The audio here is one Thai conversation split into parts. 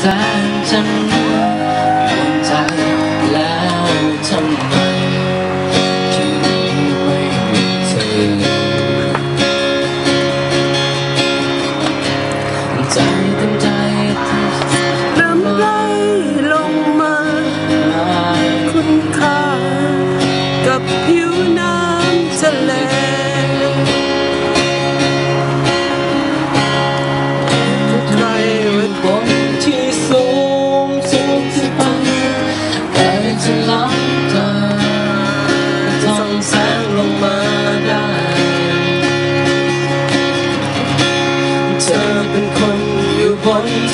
แสนจะ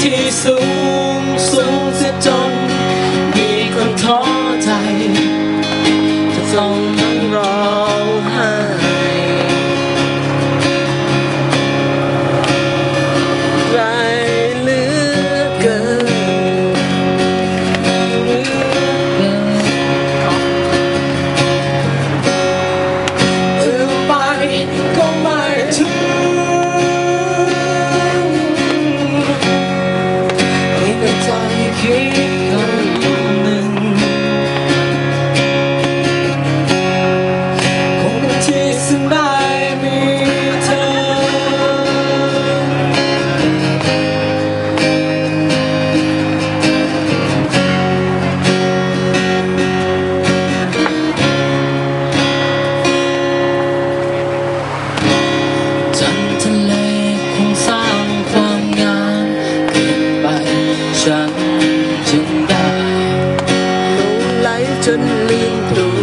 ที่สูงสูงเสียจน couldn't leave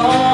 call.